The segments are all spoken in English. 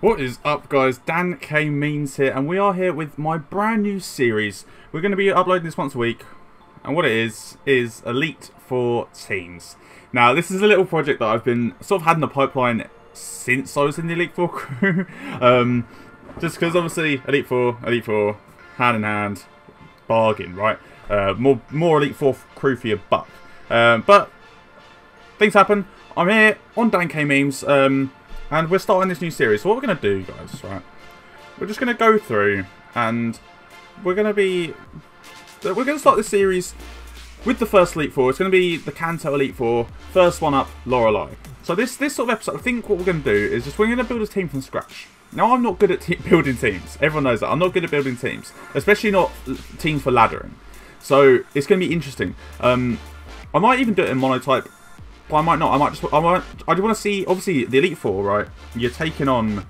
What is up guys, Dan K Memes here and we are here with my brand new series. We're going to be uploading this once a week and what it is, is Elite Four Teams. Now this is a little project that I've been sort of had in the pipeline since I was in the Elite Four crew. um, just because obviously Elite Four, Elite Four, hand in hand, bargain, right? Uh, more, more Elite Four crew for your buck. Um, but things happen. I'm here on Dan K Memes. Um, and we're starting this new series. So what we're going to do, guys, right? We're just going to go through and we're going to be... We're going to start this series with the first Elite Four. It's going to be the Kanto Elite Four. First one up, Lorelei. So this, this sort of episode, I think what we're going to do is just we're going to build a team from scratch. Now, I'm not good at building teams. Everyone knows that. I'm not good at building teams. Especially not teams for laddering. So it's going to be interesting. Um, I might even do it in monotype but I might not. I might just. I might. I just want to see. Obviously, the Elite Four, right? You're taking on.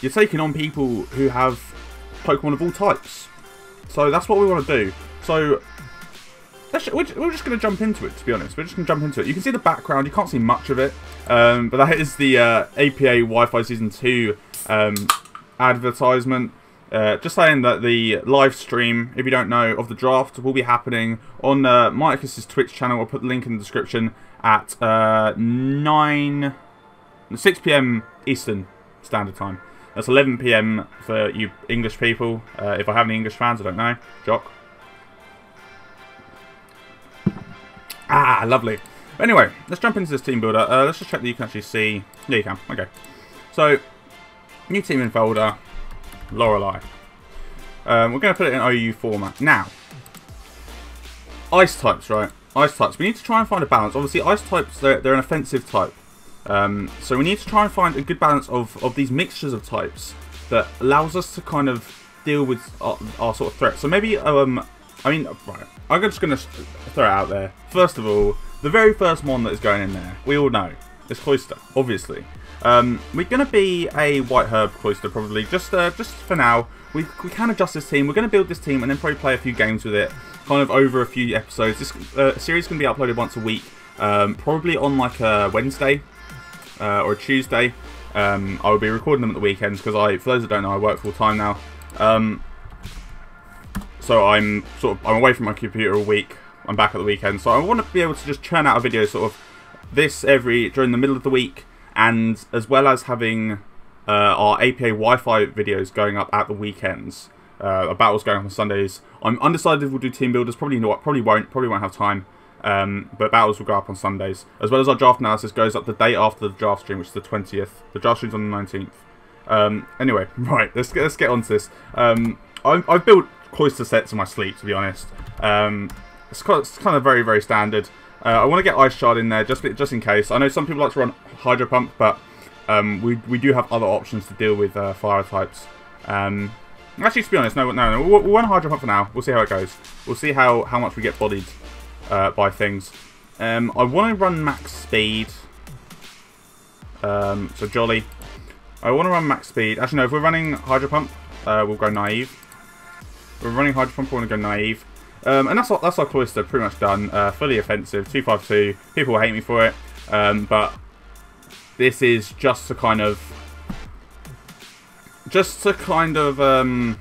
You're taking on people who have Pokemon of all types. So that's what we want to do. So we're just going to jump into it, to be honest. We're just going to jump into it. You can see the background. You can't see much of it. Um, but that is the uh, APA Wi-Fi Season 2 um, advertisement. Uh, just saying that the live stream, if you don't know, of the draft will be happening on uh, Micah's Twitch channel. I'll put the link in the description at uh, 9, 6 p.m. Eastern Standard Time. That's 11 p.m. for you English people. Uh, if I have any English fans, I don't know. Joqq. Ah, lovely. Anyway, let's jump into this team builder. Uh, let's just check that you can actually see. Yeah, you can. Okay. So, new team in folder. Lorelei. Um, we're going to put it in OU format. Now, ice types, right? Ice types. We need to try and find a balance. Obviously, ice types, they're, they're an offensive type. Um, so we need to try and find a good balance of, of these mixtures of types that allows us to kind of deal with our, our sort of threat. So maybe, um, I mean, right, I'm just going to throw it out there. First of all, the very first one that is going in there, we all know, is Cloyster, obviously. Um, we're going to be a White Herb Cloyster, probably, just uh, just for now. We, we can adjust this team. We're going to build this team and then probably play a few games with it kind of over a few episodes. This uh, series can be uploaded once a week, um, probably on like a Wednesday uh, or a Tuesday. Um, I will be recording them at the weekends because I, for those that don't know, I work full time now. Um, so I'm sort of I'm away from my computer a week. I'm back at the weekend, so I want to be able to just churn out a video sort of this every during the middle of the week, and as well as having uh, our APA Wi-Fi videos going up at the weekends. Uh, battles going on Sundays. I'm undecided if we'll do team builders. Probably not. Probably won't. Probably won't have time. Um, but battles will go up on Sundays, as well as our draft analysis goes up the day after the draft stream, which is the 20th. The draft stream's on the 19th. Um, anyway, right, let's get let's get on to this. Um, I, I've built Cloyster sets in my sleep, to be honest. Um, it's, kind of, it's kind of very very standard. Uh, I want to get Ice Shard in there just just in case. I know some people like to run Hydro Pump, but um, we we do have other options to deal with uh, fire types. Um, Actually, to be honest, no, no, no. We'll, we'll run Hydro Pump for now. We'll see how it goes. We'll see how, how much we get bodied uh, by things. Um, I want to run max speed. Um, so Jolly. I want to run max speed. Actually, no, if we're running Hydro Pump, uh, we'll go naive. If we're running Hydro Pump, we want to go naive. Um, and that's our, that's our Cloyster pretty much done. Uh, fully offensive, 252. People will hate me for it. Um, but this is just to kind of just to kind of um,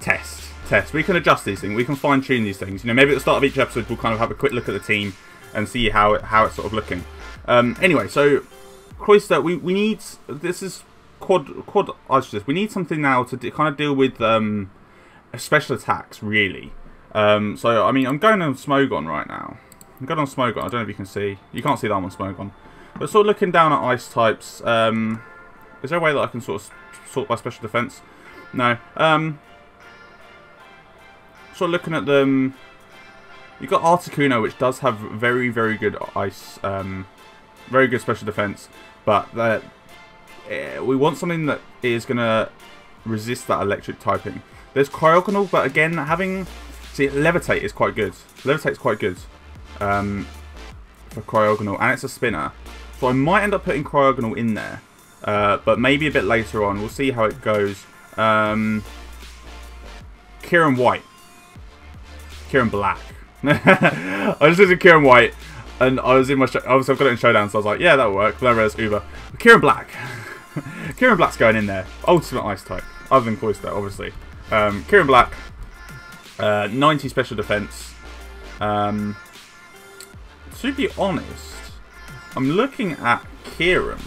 test. Test. We can adjust these things. We can fine tune these things. You know, maybe at the start of each episode we'll kind of have a quick look at the team and see how it, how it's sort of looking. Um, anyway, so Cloyster, we we need this is quad quad this. We need something now to kind of deal with um, special attacks, really. Um, so I mean, I'm going on Smogon right now. I'm going on Smogon. I don't know if you can see. You can't see that I'm on Smogon. But sort of looking down at ice types. Um, is there a way that I can sort of sort by special defense? No. Um, sort of looking at them. You've got Articuno, which does have very, very good ice, um, very good special defense, but that uh, we want something that is going to resist that electric typing. There's Cryogonal, but again, having see Levitate is quite good. Levitate is quite good um, for Cryogonal, and it's a spinner, so I might end up putting Cryogonal in there. Uh, but maybe a bit later on. We'll see how it goes. Um, Kyurem White. Kyurem Black. I just did Kyurem White, and I was in my. Obviously, I've got it in Showdown, so I was like, yeah, that'll work. Then I Uber. Kyurem Black. Kyurem Black's going in there. Ultimate Ice type, other than Cloyster, obviously. Um, Kyurem Black, uh, 90 special defense. Um, to be honest, I'm looking at Kyurem,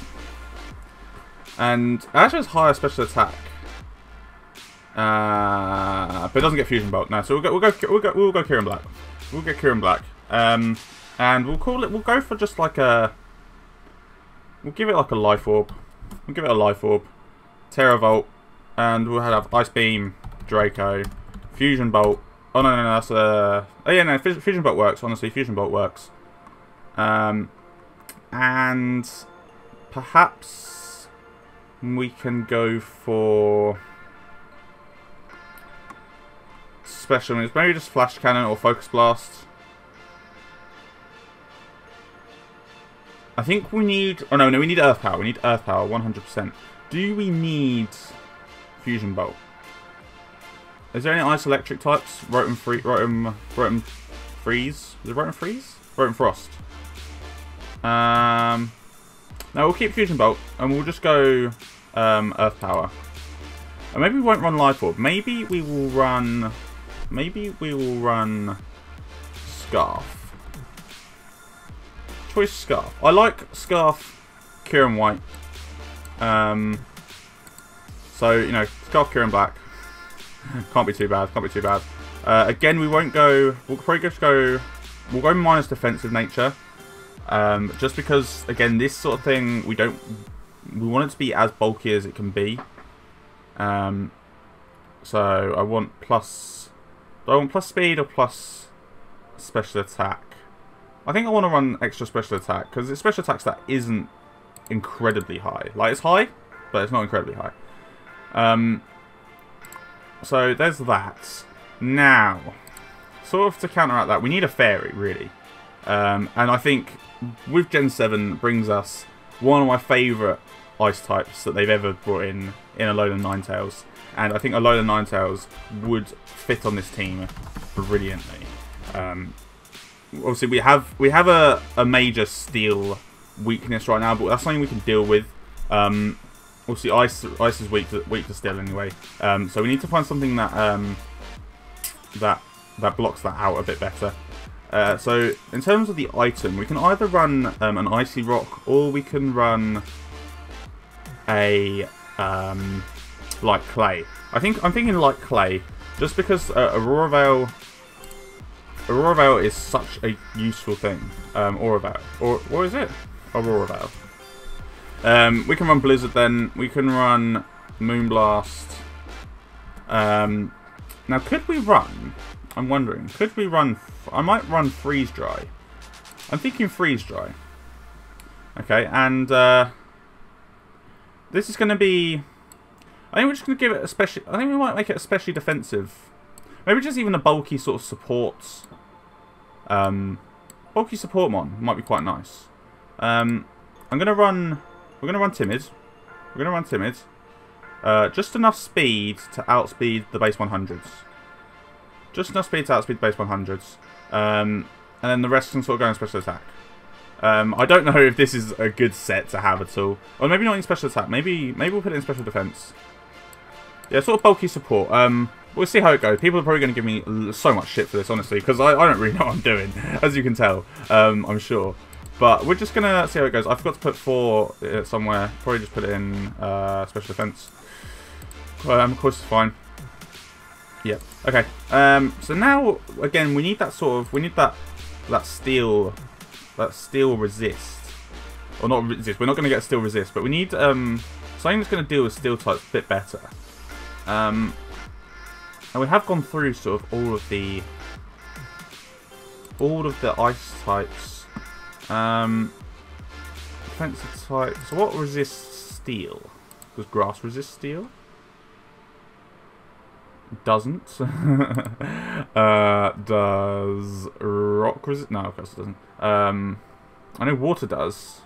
and has higher special attack. Uh, but it doesn't get fusion bolt. No, so we'll go. We'll go. We'll go. We'll go Kyurem Black. We'll get Kyurem Black. Um, and we'll call it. We'll go for just like a. We'll give it like a life orb. We'll give it a life orb. Teravolt, and we'll have Ice Beam, Draco, Fusion Bolt. Oh no no no that's uh oh yeah no Fusion Bolt works honestly Fusion Bolt works. Um, and perhaps we can go for special moves. Maybe just Flash Cannon or Focus Blast. I think we need... Oh, no, no, we need Earth Power. We need Earth Power, 100%. Do we need Fusion Bolt? Is there any Ice Electric types? Rotom, free, Rotom, Rotom Freeze? Is it Rotom Freeze? Rotom Frost. Um, no, we'll keep Fusion Bolt, and we'll just go um, Earth Power. And maybe we won't run Life Orb. Maybe we will run... Maybe we will run Scarf. Choice Scarf. I like Scarf, Kyurem White. Um, so, you know, Scarf, Kyurem Black. Can't be too bad. Can't be too bad. Uh, again, we won't go... We'll probably just go... We'll go minus defensive nature. Um, just because, again, this sort of thing, we don't... We want it to be as bulky as it can be. Um, so, I want plus... Do I want plus speed or plus special attack? I think I want to run extra special attack, because it's special attacks that isn't incredibly high. Like, it's high, but it's not incredibly high. Um, so, there's that. Now, sort of to counteract that, we need a fairy, really. Um, and I think with Gen 7 brings us one of my favourite ice types that they've ever brought in in Alolan Ninetales. And I think Alolan Ninetales would fit on this team brilliantly. Um, obviously, we have we have a, a major steel weakness right now, but that's something we can deal with. Um, obviously, ice ice is weak to, weak to steel anyway, um, so we need to find something that um, that that blocks that out a bit better. Uh, so, in terms of the item, we can either run um, an Icy Rock, or we can run a um, Light Clay. I think I'm thinking Light Clay, just because uh, Aurora Veil, Aurora Veil is such a useful thing. Um, Aurora Veil, or what is it? Aurora Veil. Um, we can run Blizzard then. We can run Moonblast. Um, now, could we run? I'm wondering. Could we run... I might run Freeze Dry. I'm thinking Freeze Dry. Okay, and... Uh, this is going to be... I think we're just going to give it a special... I think we might make it especially defensive. Maybe just even a bulky sort of support... Um, bulky support mon might be quite nice. Um, I'm going to run... We're going to run Timid. We're going to run Timid. Uh, just enough speed to outspeed the base 100s. Just enough speed to outspeed the base 100s. Um, and then the rest can sort of go in special attack. Um, I don't know if this is a good set to have at all. Or maybe not in special attack. Maybe maybe we'll put it in special defense. Yeah, sort of bulky support. Um, we'll see how it goes. People are probably going to give me so much shit for this, honestly, because I, I don't really know what I'm doing, as you can tell, um, I'm sure. But we're just going to see how it goes. I forgot to put four uh, somewhere. Probably just put it in uh, special defense. Um, of course, it's fine. Yep. Okay. Um, so now, again, we need that sort of, we need that, that steel, that steel resist. Or not resist, we're not going to get steel resist, but we need um, something that's going to deal with steel types a bit better. Um, and we have gone through sort of all of the, all of the ice types. Um, defensive type. So what resists steel? Does grass resist steel? Doesn't. uh, does rock resist? No, of course it doesn't. Um, I know water does.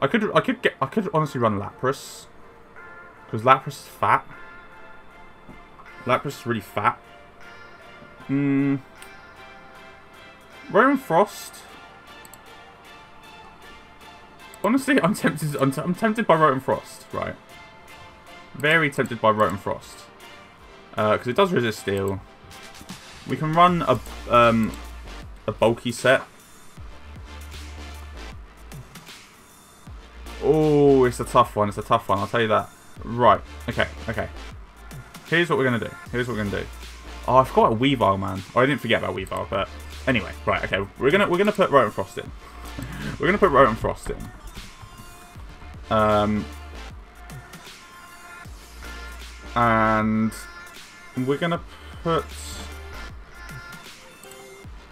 I could, I could get, I could honestly run Lapras because Lapras is fat. Lapras is really fat. Hmm. Rotom Frost. honestly, I'm tempted. I'm, I'm tempted by Rotom Frost, right? Very tempted by Rotom Frost because uh, it does resist steel. We can run a um, a bulky set. Oh, it's a tough one. It's a tough one. I'll tell you that. Right. Okay. Okay. Here's what we're gonna do. Here's what we're gonna do. Oh, I forgot a Weavile, man. Oh, I didn't forget about Weavile, but anyway. Right. Okay. We're gonna we're gonna put Rotom Frost in. we're gonna put Rotom Frost in. Um. And we're gonna put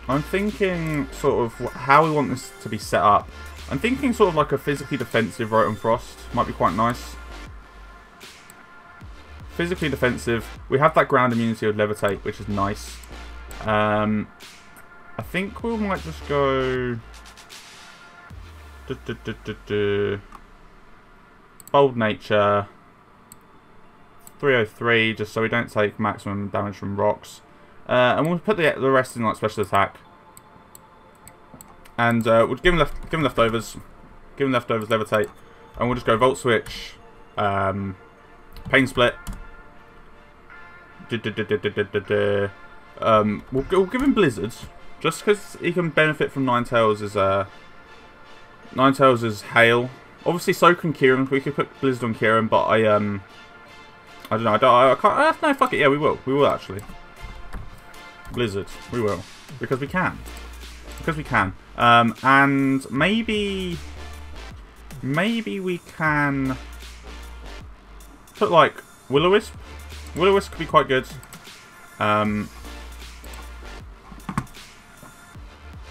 I'm thinking sort of how we want this to be set up. I'm thinking sort of like a physically defensive Rotom Frost. Might be quite nice. Physically defensive. We have that ground immunity of Levitate, which is nice. Um, I think we might just go... Bold Nature. 303, just so we don't take maximum damage from rocks. Uh, and we'll put the, the rest in like special attack. And uh, we'll give him, left, give him leftovers. Give him leftovers, levitate. And we'll just go Volt Switch. Um, pain Split. Um, we'll, we'll give him Blizzard. Just because he can benefit from Ninetales as uh, Ninetales is Hail. Obviously, so can Kyurem. We could put Blizzard on Kyurem, but I um, I don't know. I, don't, I can't. Uh, no, fuck it. Yeah, we will. We will actually. Blizzard. We will. Because we can. Because we can. Um, and maybe... Maybe we can... Put, like, Will-O-Wisp. Will-O-Wisp could be quite good. Um,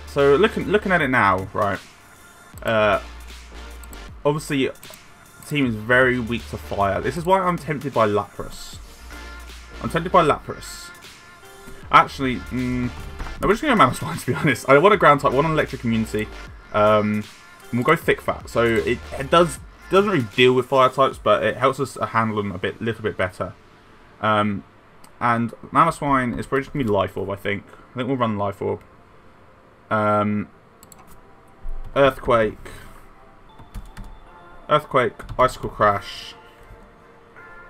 so, looking looking at it now, right. Uh, obviously, team is very weak to fire. This is why I'm tempted by Lapras. I'm tempted by Lapras. Actually, mm, no, we're just going to go Mamoswine, to be honest. I want a ground type, one on electric immunity. Um, we'll go thick fat. So it, it does doesn't really deal with fire types, but it helps us handle them a bit, little bit better. Um, and Mamoswine is probably just going to be Life Orb, I think. I think we'll run Life Orb. Um, Earthquake. Earthquake, Icicle Crash.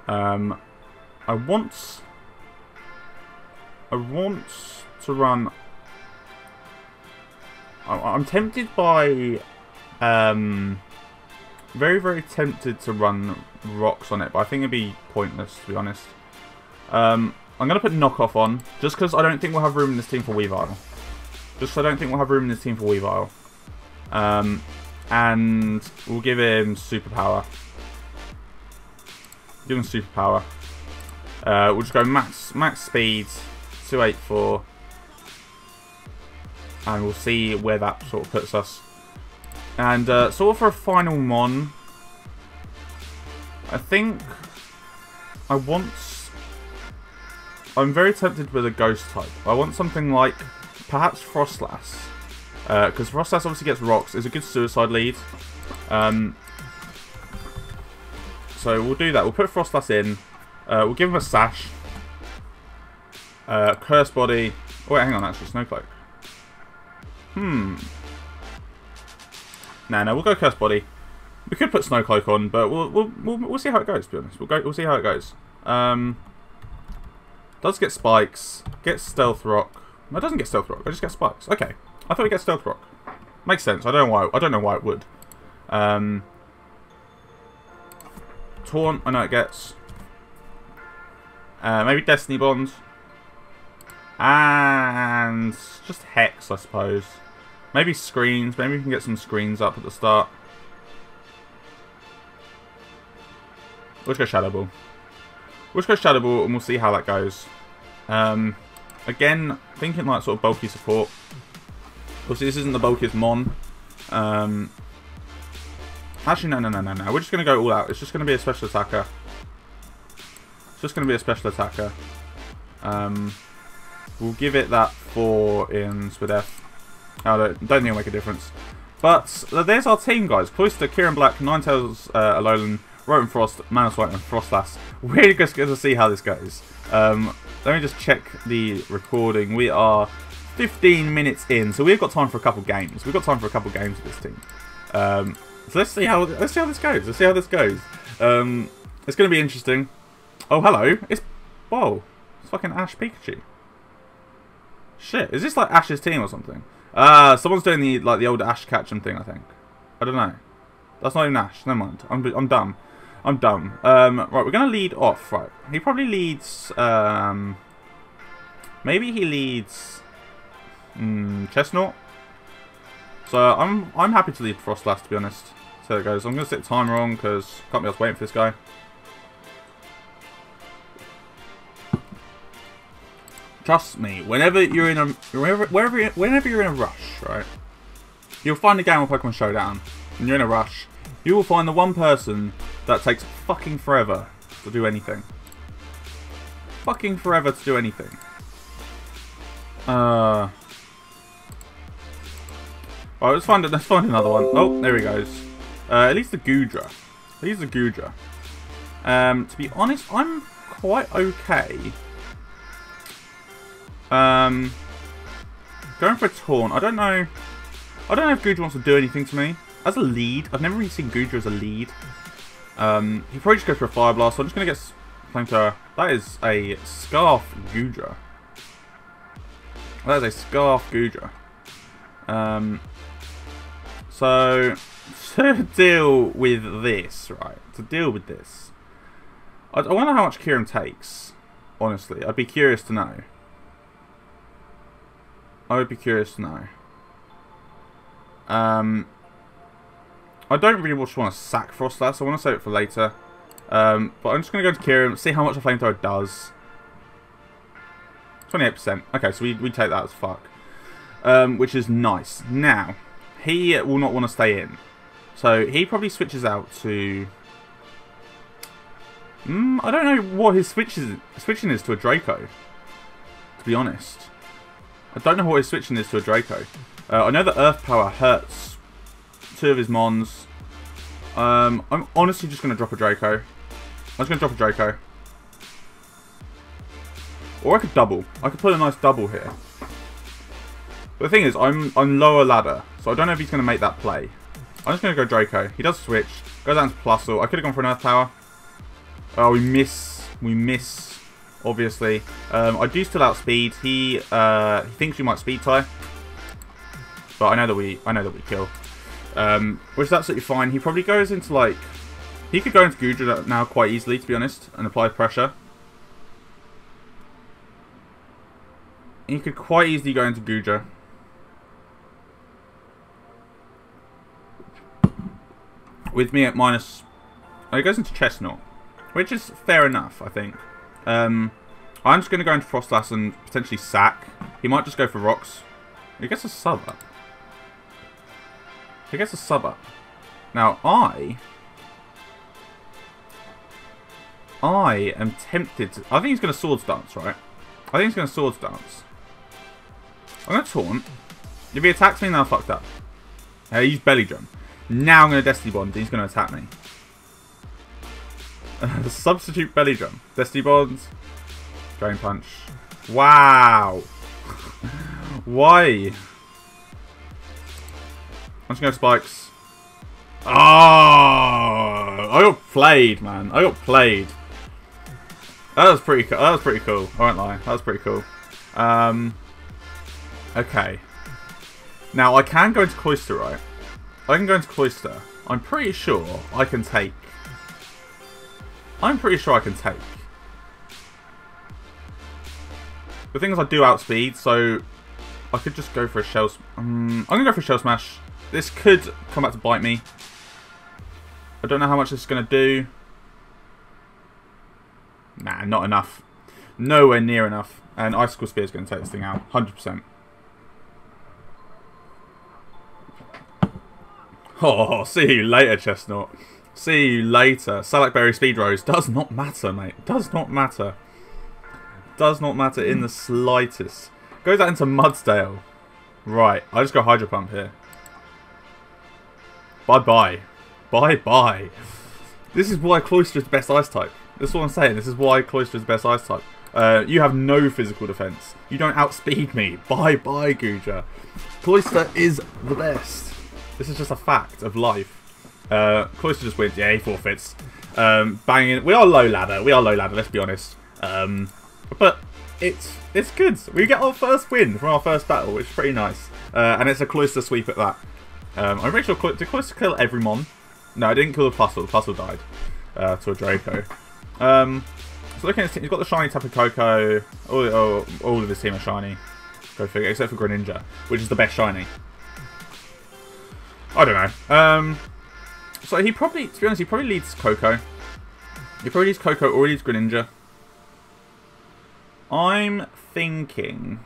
Um, I want I want to run... I'm tempted by... Um, very, very tempted to run rocks on it, but I think it'd be pointless, to be honest. Um, I'm going to put knockoff on, just because I don't think we'll have room in this team for Weavile. Just I don't think we'll have room in this team for Weavile. Um, and we'll give him superpower. Give him superpower. Uh, we'll just go max max speed, 284. And we'll see where that sort of puts us. And uh, of for a final Mon, I think I want... I'm very tempted with a Ghost type. I want something like perhaps Froslass. Because uh, Froslass obviously gets rocks. It's a good suicide lead. Um, so we'll do that. We'll put Froslass in. Uh, we'll give him a Sash. Uh, Curse Body. Oh, wait, hang on, actually, Snowcloak. Hmm. Nah, no, we'll go Curse Body. We could put Snowcloak on, but we'll we'll we'll, we'll see how it goes. To be honest, we'll go. We'll see how it goes. Um, does get spikes. Gets Stealth Rock. No, it doesn't get Stealth Rock. I just get spikes. Okay, I thought it get Stealth Rock. Makes sense. I don't know why. I don't know why it would. Um, Taunt. I know it gets. Uh, maybe Destiny Bond. And just Hex, I suppose. Maybe screens. Maybe we can get some screens up at the start. Let's go Shadow Ball. Let's go Shadow Ball and we'll see how that goes. Um, again, thinking like sort of bulky support. Obviously, this isn't the bulkiest Mon. Um, actually, no, no, no, no, no. We're just going to go all out. It's just going to be a special attacker. It's just going to be a special attacker. Um, We'll give it that 4 in Spadef. I don't, don't think it'll make a difference. But there's our team, guys. Cloyster, Kieran Black, Ninetales, uh, Alolan, Rotom Frost, Mamoswine, and Froslass. We're just going to see how this goes. Um, let me just check the recording. We are 15 minutes in, so we've got time for a couple games. We've got time for a couple games with this team. Um, So let's see how let's see how this goes. Let's see how this goes. Um, it's going to be interesting. Oh, hello. It's whoa. It's fucking Ash Pikachu. Shit, is this like Ash's team or something? Uh, someone's doing the like the old Ash Ketchum thing, I think. I don't know. That's not even Ash. Never mind. I'm I'm dumb. I'm dumb. Um, right, we're gonna lead off. Right, he probably leads. Um, maybe he leads. Mm, Chesnaught. So I'm I'm happy to lead Froslass to be honest. So it goes. I'm gonna set time wrong because can't be else waiting for this guy. Trust me, whenever you're in a wherever wherever whenever you're in a rush, right? You'll find a game of Pokemon Showdown, and you're in a rush. You will find the one person that takes fucking forever to do anything. Fucking forever to do anything. Uh. Alright, let's find it. let's find another one. Oh, there he goes. Uh, at least the Goodra. At least the Goodra. Um, to be honest, I'm quite okay um, going for a taunt. I don't know. I don't know if Goodra wants to do anything to me. As a lead, I've never really seen Goodra as a lead. Um, he probably just goes for a Fire Blast, so I'm just going to get Flamethrower. That is a Scarf Goodra. That is a Scarf Goodra. Um, so, to deal with this, right, to deal with this, I, I wonder how much Kyurem takes, honestly. I'd be curious to know. I would be curious to know. Um, I don't really want to sack Froslass. I want to save it for later. Um, but I'm just going to go to Kyurem, see how much a flamethrower does. 28%. Okay, so we, we take that as fuck. Um, which is nice. Now, he will not want to stay in. So he probably switches out to... Mm, I don't know what his switches, switching is to a Draco. To be honest. I don't know what his switching is to a Draco. Uh, I know that Earth Power hurts two of his Mons. Um, I'm honestly just going to drop a Draco. I'm just going to drop a Draco. Or I could double. I could put a nice double here. But the thing is, I'm I'm lower ladder, so I don't know if he's going to make that play. I'm just going to go Draco. He does switch. Goes down to Plusle. I could have gone for an Earth Power. Oh, we miss. We miss obviously. Um, I do still outspeed. He uh, he thinks we might speed tie, but I know that we I know that we kill, um, which is absolutely fine. He probably goes into like he could go into Goodra now quite easily, to be honest, and apply pressure. He could quite easily go into Goodra. With me at minus... Oh, he goes into Chesnaught. Which is fair enough, I think. Um, I'm just going to go into Froslass and potentially sack. He might just go for rocks. He gets a sub up. He gets a sub up. Now, I... I am tempted to... I think he's going to Swords Dance, right? I think he's going to Swords Dance. I'm going to Taunt. If he attacks me, now I fucked up. Uh, he's Belly Drum. Now I'm going to Destiny Bond, he's going to attack me. Substitute belly drum. Destiny bonds. Drain punch. Wow. Why? I'm just going to spikes. Oh, I got played, man. I got played. That was pretty. cool. That was pretty cool. I won't lie. That was pretty cool. Um. Okay. Now I can go into Cloyster, right? I can go into Cloyster. I'm pretty sure I can take I'm pretty sure I can take. The thing is I do outspeed, so I could just go for a shell... Um, I'm going to go for a shell smash. This could come back to bite me. I don't know how much this is going to do. Nah, not enough. Nowhere near enough. And Icicle Spear is going to take this thing out. 100%. Oh, see you later, Chesnaught. See you later. Salac Berry Speed Rose does not matter, mate. Does not matter. Does not matter in the slightest. Goes out into Mudsdale. Right, I just go Hydro Pump here. Bye-bye. Bye-bye. This is why Cloyster is the best ice type. That's what I'm saying. This is why Cloyster is the best ice type. Uh, you have no physical defense. You don't outspeed me. Bye-bye, Guja. Cloyster is the best. This is just a fact of life. Uh, Cloyster just wins. Yeah, he forfeits. Um, banging. We are low ladder. We are low ladder. Let's be honest. Um, but it's it's good. We get our first win from our first battle, which is pretty nice. Uh, and it's a Cloyster sweep at that. Um, I'm pretty sure Clo did Cloyster kill every mon? No, I didn't kill the Puzzle. The Puzzle died uh, to a Draco. Um, so looking at his team, he's got the shiny Tapu Koko. All, all, all of his team are shiny. Go figure, except for Greninja, which is the best shiny. I don't know. Um, so he probably, to be honest, he probably leads Koko. He probably leads Koko or he leads Greninja. I'm thinking...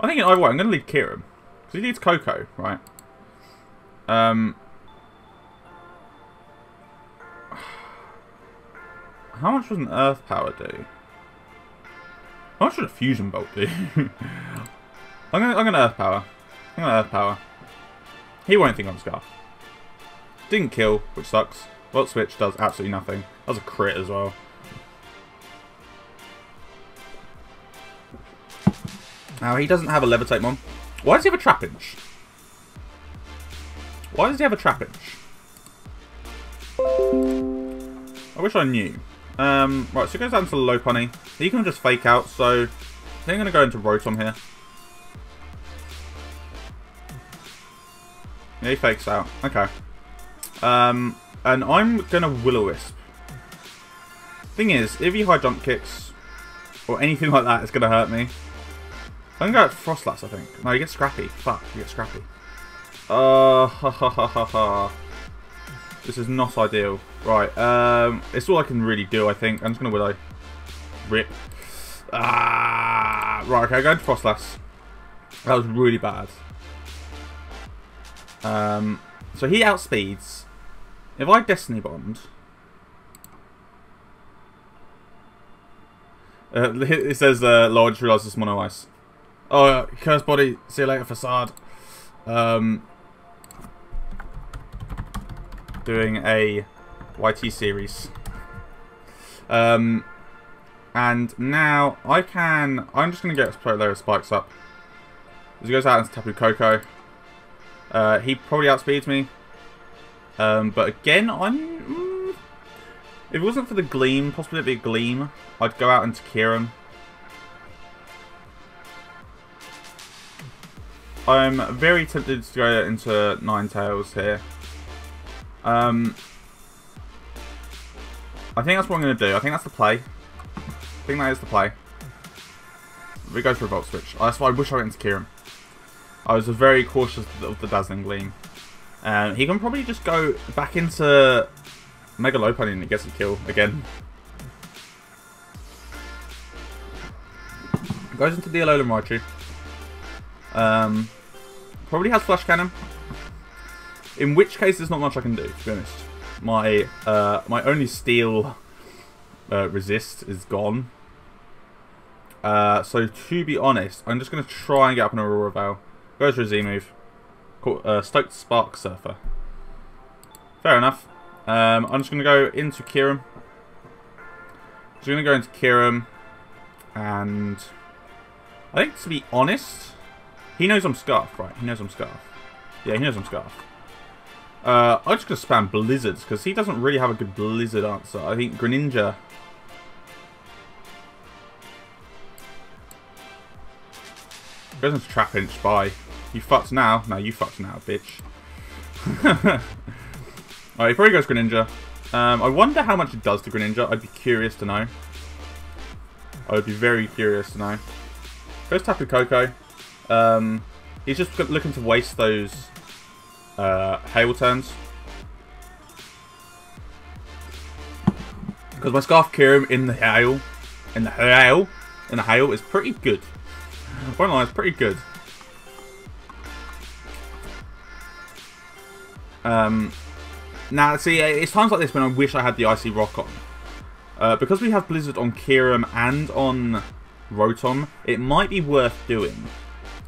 I'm thinking either way, I'm going to lead Kyurem. Because he leads Koko, right? Um, how much does an Earth Power do? How much would a Fusion Bolt do? I'm I'm gonna Earth Power. I'm Earth Power. He won't think I'm Scarf. Didn't kill, which sucks. Volt Switch does absolutely nothing. That was a crit as well. Now, he doesn't have a Levitate Mon. Why does he have a Trapinch? Why does he have a Trapinch? I wish I knew. Um, right, so he goes down to Lopunny. He can just fake out, so I think I'm going to go into Rotom here. He fakes out. Okay. Um, and I'm going to Will-O-Wisp. Thing is, if he high jump kicks, or anything like that, it's going to hurt me. I'm going to go Froslass, I think. No, you get Scrappy. Fuck, you get Scrappy. Uh, ha ha ha ha ha. This is not ideal. Right, um, it's all I can really do, I think. I'm just going to Willow. Rip. Ah, right, okay, going to Froslass. That was really bad. Um, so he outspeeds. If I Destiny Bond... Uh, it says, uh, Lord realizes Mono Ice. Oh, uh, Curse Body, see you later, Facade. Um, doing a YT series. Um, and now I can... I'm just going to get a layer of spikes up. As he goes out into Tapu Koko. Uh, he probably outspeeds me. Um, but again, I'm... Mm, if it wasn't for the Gleam, possibly it'd be a Gleam, I'd go out into Kyurem. I'm very tempted to go into Ninetales here. Um, I think that's what I'm going to do. I think that's the play. I think that is the play. We go for a Volt Switch. That's why I wish I went into Kyurem. I was very cautious of the Dazzling Gleam. Um, he can probably just go back into Mega Lopunny and he gets a kill again. Goes into the Alolan Raichu. Um, probably has Flash Cannon. In which case, there's not much I can do, to be honest. My, uh, my only steel uh, resist is gone. Uh, so, to be honest, I'm just going to try and get up an Aurora Veil. Goes for a Z move. Uh, Stoked Spark Surfer. Fair enough. Um, I'm just going to go into Kyurem. Just going to go into Kyurem. And I think, to be honest, he knows I'm Scarf, right? He knows I'm Scarf. Yeah, he knows I'm Scarf. Uh, I'm just going to spam Blizzards, because he doesn't really have a good Blizzard answer. I think Greninja... Goes into Trapinch, bye. You fucked now? No, you fucked now, bitch. Alright, he goes Greninja. Um, I wonder how much it does to Greninja. I'd be curious to know. I would be very curious to know. Goes Tapu Koko. Um, he's just looking to waste those uh, hail turns. Because my Scarf Kyurem in the hail, in the hail, in the hail is pretty good. One line is pretty good. Um, now, see, it's times like this when I wish I had the Icy Rock on. Uh, because we have Blizzard on Kyurem and on Rotom, it might be worth doing.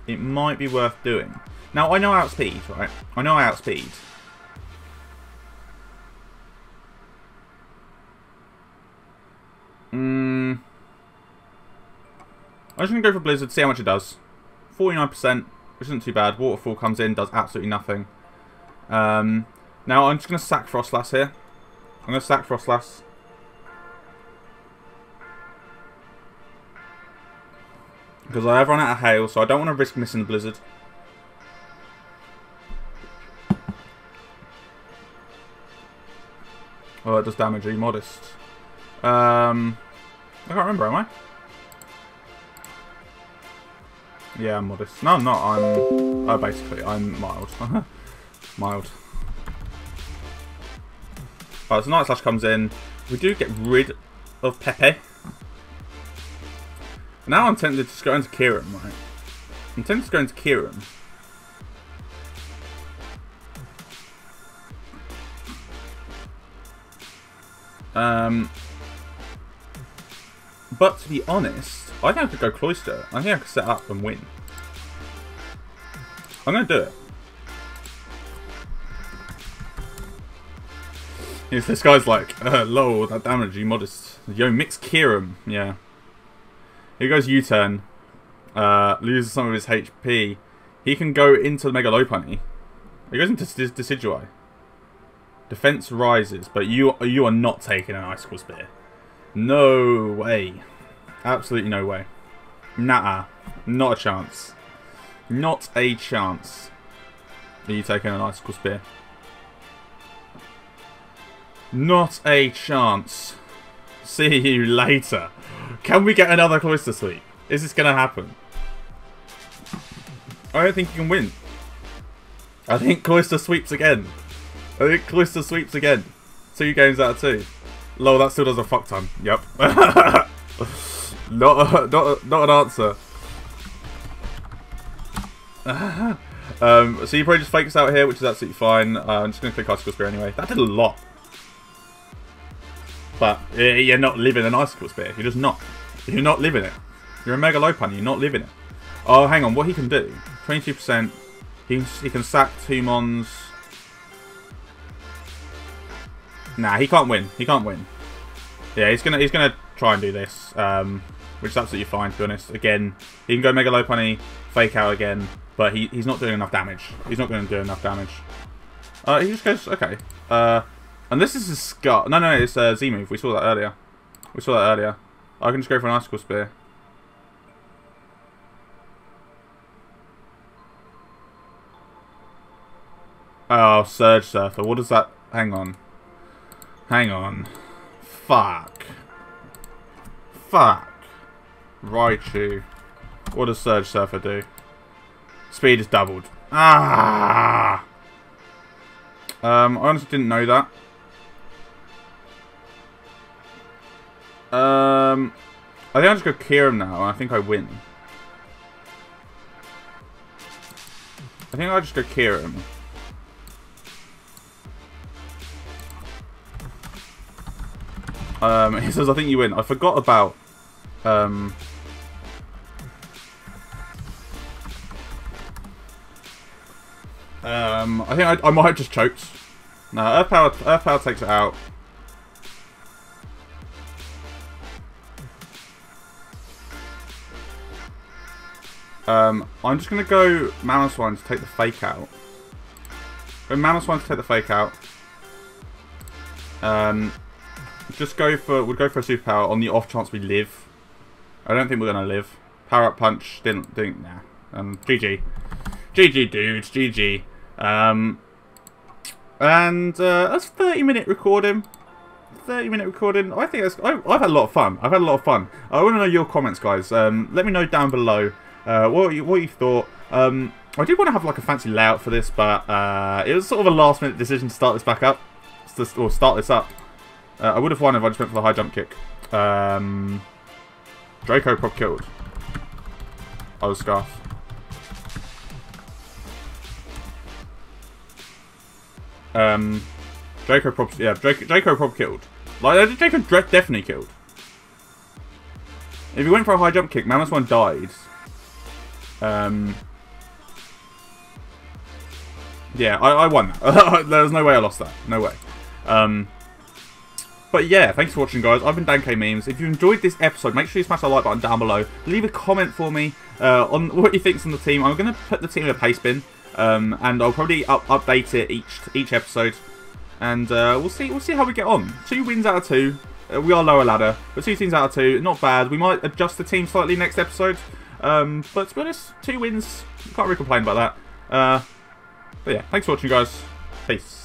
It might be worth doing. Now, I know outspeed, right? I know I outspeed. Mm. I'm just going to go for Blizzard, see how much it does. 49%, which isn't too bad. Waterfall comes in, does absolutely nothing. Um, now I'm just going to sack Froslass here. I'm going to sack Froslass. Because I have run out of hail, so I don't want to risk missing the blizzard. Oh, it does damage. Are you modest? Um, I can't remember, am I? Yeah, I'm modest. No, I'm not. I'm... Oh, basically, I'm mild. mild. Alright, so Night Slash comes in. We do get rid of Pepe. Now I'm tempted to go into Kyurem, right? I'm tempted to go into Kyurem. Um, but to be honest, I think I could go Cloyster. I think I could set up and win. I'm going to do it. Yes, this guy's like, uh, lol, that damage, you modest. Yo, mix Kyurem. Yeah. Here goes U-turn. Uh, loses some of his HP. He can go into the Mega Lopunny. He goes into Decidueye. Defense rises, but you you are not taking an Icicle Spear. No way. Absolutely no way. Nah, not a chance. Not a chance. Are you taking an Icicle Spear? Not a chance. See you later. Can we get another Cloyster Sweep? Is this going to happen? I don't think you can win. I think Cloyster sweeps again. I think Cloyster sweeps again. Two games out of two. Lol, that still does a fuck ton. Yep. not, a, not, a, not an answer. um, so you probably just fakes out here, which is absolutely fine. Uh, I'm just going to click Icicle Spear anyway. That did a lot. But you're not living an Icicle Spear. You're just not. You're not living it. You're a Mega Lopunny. You're not living it. Oh, hang on. What he can do? 22%. He, he can sack two Mons. Nah, he can't win. He can't win. Yeah, he's gonna he's gonna try and do this, um, which is absolutely fine to be honest. Again, he can go Mega Lopunny, fake out again, but he, he's not doing enough damage. He's not going to do enough damage. Uh, he just goes okay. Uh, and this is a Scar. No, no, it's a Z move. We saw that earlier. We saw that earlier. I can just go for an Icicle Spear. Oh, Surge Surfer. What does that... Hang on. Hang on. Fuck. Fuck. Raichu. What does Surge Surfer do? Speed is doubled. Ah! Um, I honestly didn't know that. Um, I think I'll just go Kyurem now, I think I win. I think I'll just go Kyurem. Um, he says, I think you win. I forgot about... Um, um, I think I, I might have just choked. No, Earth Power, Earth Power takes it out. Um, I'm just going to go Mamoswine to take the fake out. Go Mamoswine to take the fake out. Um, just go for, we'll go for a superpower on the off chance we live. I don't think we're going to live. Power up punch, didn't think, nah. Um, GG. GG dudes, GG. Um, and uh, that's 30 minute recording. 30 minute recording. I think that's, I, have had a lot of fun. I've had a lot of fun. I want to know your comments, guys. Um, let me know down below uh, what you what you thought. Um, I did want to have like a fancy layout for this, but uh, it was sort of a last minute decision to start this back up, or start this up. Uh, I would have won if I just went for the high jump kick. Um, Draco prop killed. I was Scarf. Um, Draco prop, yeah, Draco, Draco killed. Like, Draco definitely killed. If he went for a high jump kick, Mamoswine died. Um, yeah, I, I won. there was no way I lost that. No way. Um, but yeah, thanks for watching, guys. I've been Dan K Memes. If you enjoyed this episode, make sure you smash that like button down below. Leave a comment for me uh, on what you think's on the team. I'm going to put the team in a Pastebin, um, and I'll probably up update it each each episode. And uh, we'll see we'll see how we get on. Two wins out of two. Uh, we are lower ladder, but two teams out of two, not bad. We might adjust the team slightly next episode. Um, but to be honest, two wins, can't really complain about that. Uh, but yeah, thanks for watching, guys. Peace.